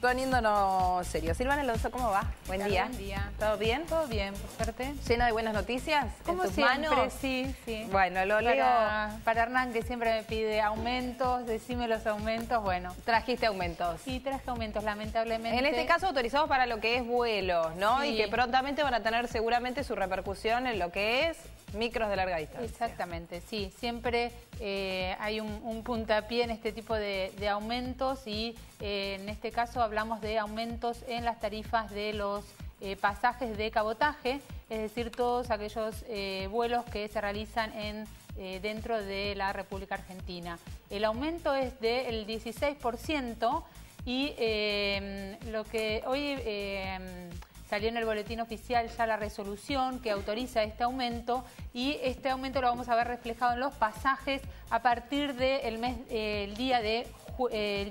poniéndonos serios. Silvana Alonso, ¿cómo va? Buen día. Buen día. ¿Todo bien? Todo bien, por suerte. ¿Llena de buenas noticias Como tus siempre, manos? sí, sí. Bueno, lo leo. Para, para Hernán, que siempre me pide aumentos, decime los aumentos, bueno. Trajiste aumentos. Sí, traje aumentos, lamentablemente. En este caso autorizados para lo que es vuelos, ¿no? Sí. Y que prontamente van a tener seguramente su repercusión en lo que es micros de larga distancia. Exactamente, sí. Siempre eh, hay un, un puntapié en este tipo de, de aumentos y eh, en este caso hablamos de aumentos en las tarifas de los eh, pasajes de cabotaje, es decir, todos aquellos eh, vuelos que se realizan en eh, dentro de la República Argentina. El aumento es del 16% y eh, lo que hoy eh, salió en el boletín oficial ya la resolución que autoriza este aumento y este aumento lo vamos a ver reflejado en los pasajes a partir del mes, eh, el día de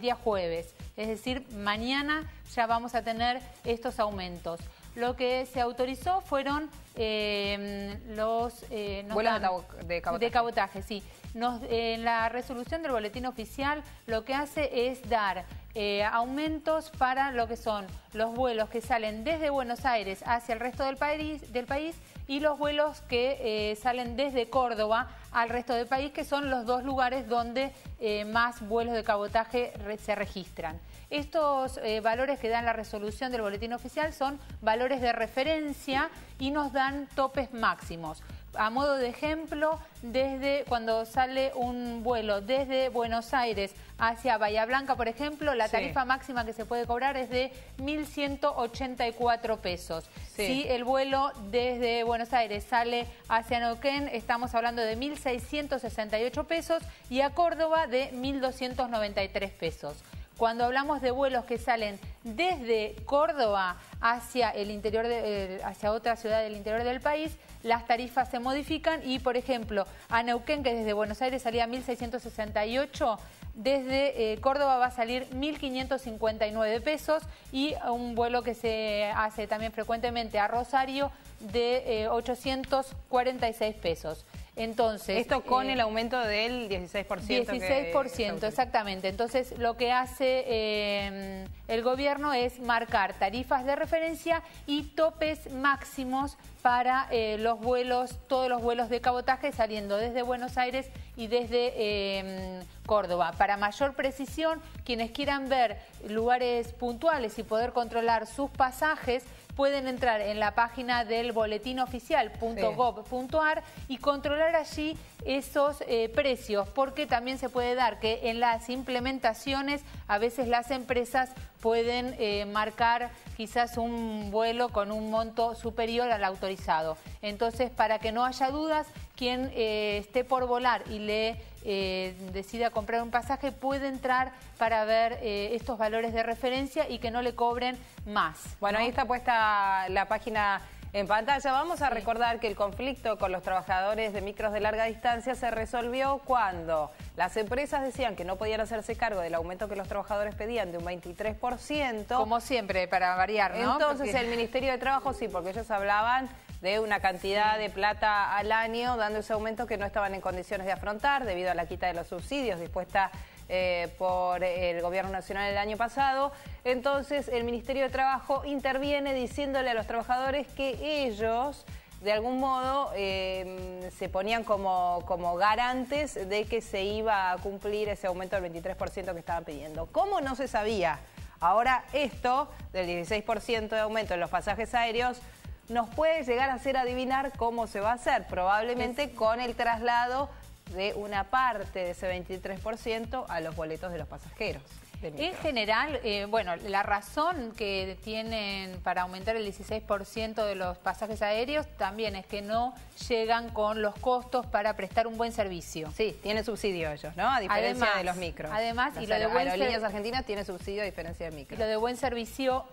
día jueves, es decir, mañana ya vamos a tener estos aumentos. Lo que se autorizó fueron eh, los eh, Vuelos de dan- tabo- de cabotaje. de cabotaje, sí. Nos- en la resolución del boletín oficial lo que hace es dar eh, aumentos para lo que son los vuelos que salen desde Buenos Aires hacia el resto del país, del país y los vuelos que eh, salen desde Córdoba al resto del país, que son los dos lugares donde eh, más vuelos de cabotaje se registran. Estos valores que dan la resolución del boletín oficial son valores de referencia y nos dan topes máximos. A modo de ejemplo, desde cuando sale un vuelo desde Buenos Aires hacia Bahía Blanca, por ejemplo, la Sí. tarifa máxima que se puede cobrar es de 1.184 pesos. Sí. Si el vuelo desde Buenos Aires sale hacia Neuquén, estamos hablando de 1.668 pesos y a Córdoba de 1.293 pesos. Cuando hablamos de vuelos que salen desde Córdoba hacia el interior eh, hacia otra ciudad del interior del país, las tarifas se modifican y, por ejemplo, a Neuquén, que desde Buenos Aires salía 1.668, desde eh, Córdoba va a salir 1.559 pesos y un vuelo que se hace también frecuentemente a Rosario de eh, 846 pesos. Entonces, Esto con eh, el aumento del 16%. que- 16%, exactamente. Entonces, lo que hace eh, el gobierno es marcar tarifas de referencia y topes máximos para eh, los vuelos, todos los vuelos de cabotaje saliendo desde Buenos Aires y desde Córdoba. Para mayor precisión, quienes quieran ver lugares puntuales y poder controlar sus pasajes, pueden entrar en la página del boletín oficial.gov.ar y controlar allí esos eh, precios, porque también se puede dar que en las implementaciones a veces las empresas pueden eh, marcar quizás un vuelo con un monto superior al autorizado. Entonces, para que no haya dudas, quien eh, esté por volar y le eh, decida comprar un pasaje puede entrar para ver eh, estos valores de referencia y que no le cobren más. Bueno, ¿no? ahí está puesta la página en pantalla. Vamos a recordar que el conflicto con los trabajadores de micros de larga distancia se resolvió cuando las empresas decían que no podían hacerse cargo del aumento que los trabajadores pedían de un 23%. Como siempre, para variar, ¿no? Entonces Porque- el Ministerio de Trabajo sí, porque ellos hablaban de una cantidad de plata al año, dando ese aumento que no estaban en condiciones de afrontar debido a la quita de los subsidios dispuesta eh, por el Gobierno Nacional el año pasado. Entonces el Ministerio de Trabajo interviene diciéndole a los trabajadores que ellos de algún modo eh, se ponían como, como garantes de que se iba a cumplir ese aumento del 23% que estaban pidiendo. ¿Cómo no se sabía? Ahora esto del 16% de aumento en los pasajes aéreos nos puede llegar a hacer adivinar cómo se va a hacer, probablemente con el traslado de una parte de ese 23% a los boletos de los pasajeros. En general, eh, bueno, la razón que tienen para aumentar el 16% de los pasajes aéreos también es que no llegan con los costos para prestar un buen servicio. Sí, tiene subsidio ellos, ¿no? A diferencia Además, de los micros. además, y Las lo de buen argentinas tiene subsidio a diferencia de Y micros. lo de buen servicio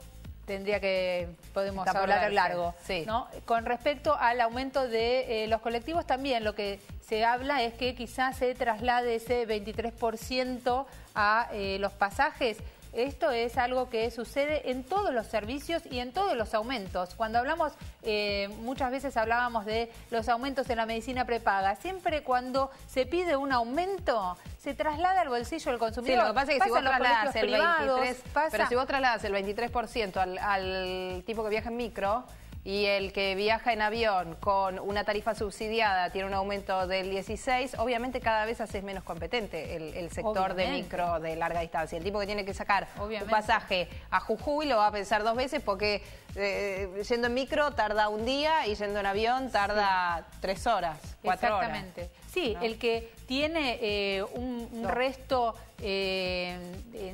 tendría que, podemos Está hablar largo. sí. ¿no? Con respecto al aumento de eh, los colectivos también, lo que se habla es que quizás se traslade ese 23% a eh, los pasajes. Esto es algo que sucede en todos los servicios y en todos los aumentos. Cuando hablamos, eh, muchas veces hablábamos de los aumentos en la medicina prepaga. Siempre cuando se pide un aumento, se traslada al bolsillo del consumidor. Sí, lo que pasa es que si vos trasladas el 23, pero si vos trasladas el 23% al, al tipo que viaja en micro, y el que viaja en avión con una tarifa subsidiada tiene un aumento del 16, obviamente cada vez haces menos competente el, sector de micro de larga distancia. El tipo que tiene que sacar un pasaje a Jujuy lo va a pensar dos veces porque eh, yendo en micro tarda un día y yendo en avión tarda tres horas, cuatro Exactamente. Sí, el que tiene eh, un, resto eh,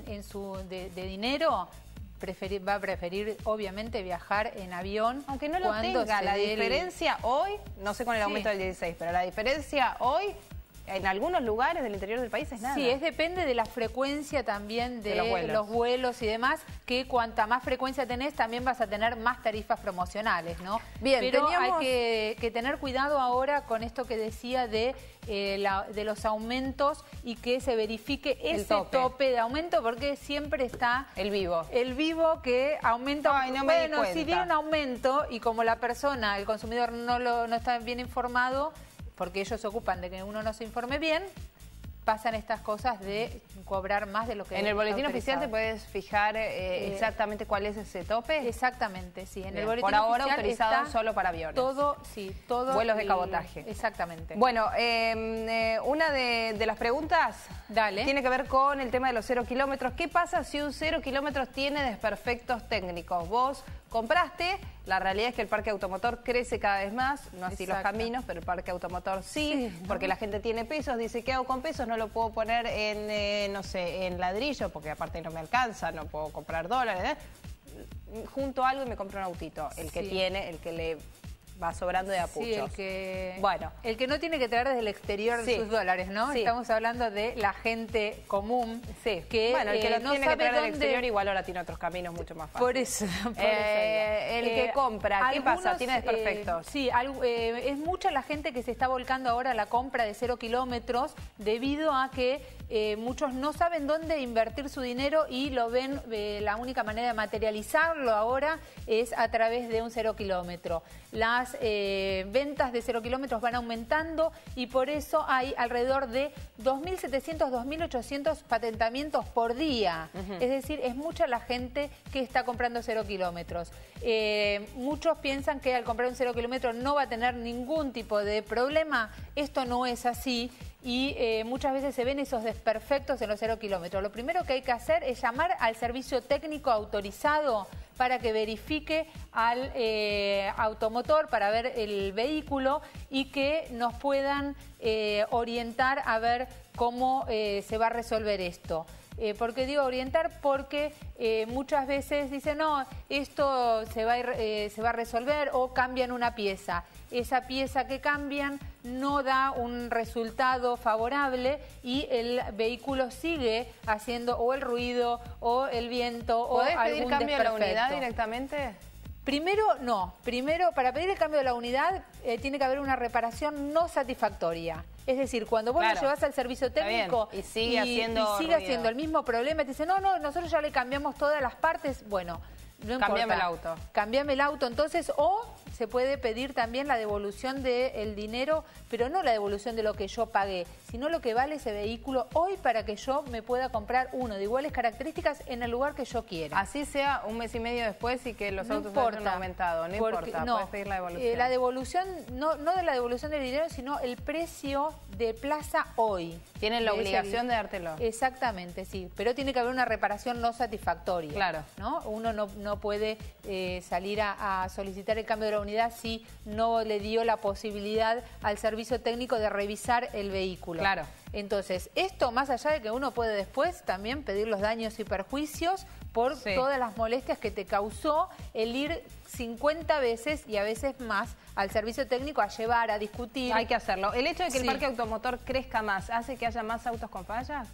en, su de dinero va a preferir obviamente viajar en avión. Aunque no lo tenga, la diferencia hoy, no sé con el aumento del 16, pero la diferencia hoy en algunos lugares del interior del país es nada. Sí, es depende de la frecuencia también de, los, vuelos. y demás, que cuanta más frecuencia tenés, también vas a tener más tarifas promocionales, ¿no? Bien, Pero hay que, tener cuidado ahora con esto que decía de, eh, de los aumentos y que se verifique ese tope. de aumento, porque siempre está... El vivo. El vivo que aumenta... Ay, no me bueno, si viene un aumento y como la persona, el consumidor no, lo, no está bien informado porque ellos se ocupan de que uno no se informe bien, pasan estas cosas de cobrar más de lo que En el boletín oficial te puedes fijar eh, eh, exactamente cuál es ese tope. Exactamente, sí. En el boletín Por ahora autorizado solo para aviones. Todo, sí, todo. Vuelos de cabotaje. Exactamente. Bueno, em, eh, una de, las preguntas Dale. tiene que ver con el tema de los cero kilómetros. ¿Qué pasa si un cero kilómetros tiene desperfectos técnicos? Vos compraste, la realidad es que el parque automotor crece cada vez más, no así los caminos, pero el parque automotor sí, porque la gente tiene pesos, dice, ¿qué hago con pesos? No lo puedo poner en, eh, no sé, en ladrillo, porque aparte no me alcanza, no puedo comprar dólares. ¿eh? Junto a algo y me compro un autito, el que tiene, el que le va sobrando de apuchos. Sí, el que, bueno. el que no tiene que traer desde el exterior sus dólares, ¿no? Estamos hablando de la gente común. Sí. Que, bueno, el que eh, no tiene que traer del exterior igual ahora tiene otros caminos mucho más fáciles. Por eso. Eh, el que eh, compra, ¿qué pasa? ¿Tiene desperfectos? sí, es mucha la gente que se está volcando ahora a la compra de cero kilómetros debido a que muchos no saben dónde invertir su dinero y lo ven, la única manera de materializarlo ahora es a través de un cero kilómetro. Las eh, ventas de cero kilómetros van aumentando y por eso hay alrededor de 2.700, 2.800 patentamientos por día. Es decir, es mucha la gente que está comprando cero kilómetros. Eh, muchos piensan que al comprar un cero kilómetro no va a tener ningún tipo de problema. Esto no es así y eh, muchas veces se ven esos desperfectos en los cero kilómetros. Lo primero que hay que hacer es llamar al servicio técnico autorizado para que verifique al eh, automotor para ver el vehículo y que nos puedan eh, orientar a ver cómo se va a resolver esto. ¿Por qué digo orientar? Porque muchas veces dicen, no, esto se va, se va a resolver o cambian una pieza. Esa pieza que cambian no da un resultado favorable y el vehículo sigue haciendo o el ruido o el viento o algún pedir cambio de la unidad directamente? Primero, no. Primero, para pedir el cambio de la unidad eh, tiene que haber una reparación no satisfactoria. Es decir, cuando vos lo llevas al servicio técnico y sigue, haciendo, sigue haciendo el mismo problema, te dicen, no, no, nosotros ya le cambiamos todas las partes. Bueno, no Cambiame el auto. Cambiame el auto. Entonces, o se puede pedir también la devolución del dinero, pero no la devolución de lo que yo pagué, sino lo que vale ese vehículo hoy para que yo me pueda comprar uno de iguales características en el lugar que yo quiera. Así sea un mes y medio después y que los autos hayan aumentado, no importa, no, puedes pedir la devolución. Eh, la devolución, no, no de la devolución del dinero, sino el precio de plaza hoy. Tienen la obligación de dártelo. Exactamente, sí, pero tiene que haber una reparación no satisfactoria. Claro. ¿no? Uno no, puede eh, salir a, a solicitar el cambio de la unidad si no le dio la posibilidad al servicio técnico de revisar el vehículo. Claro. Entonces, esto más allá de que uno puede después también pedir los daños y perjuicios por todas las molestias que te causó el ir 50 veces y a veces más al servicio técnico a llevar, a discutir. Hay que hacerlo. ¿El hecho de que el parque automotor crezca más hace que haya más autos con fallas?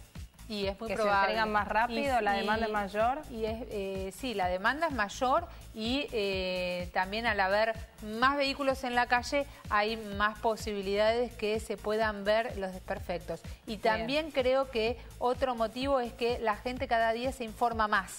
Y es muy que probable. se entregan más rápido, Y- la y- demanda es mayor. Y es, eh, sí, la demanda es mayor y eh, también al haber más vehículos en la calle hay más posibilidades que se puedan ver los desperfectos. Y también creo que otro motivo es que la gente cada día se informa más.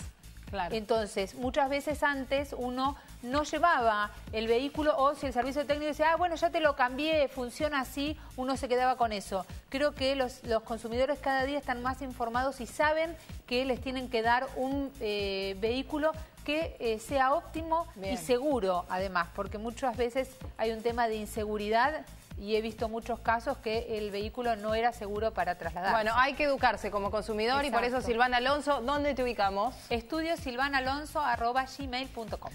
Claro. Entonces, muchas veces antes uno no llevaba el vehículo o si el servicio técnico decía, ah, bueno, ya te lo cambié, funciona así, uno se quedaba con eso. Creo que los, los consumidores cada día están más informados y saben que les tienen que dar un eh, vehículo que eh, sea óptimo Bien. y seguro, además, porque muchas veces hay un tema de inseguridad y he visto muchos casos que el vehículo no era seguro para trasladar. Bueno, hay que educarse como consumidor y por eso. Silvana Alonso, ¿dónde te ubicamos? Estudio silvanalonso.gmail.com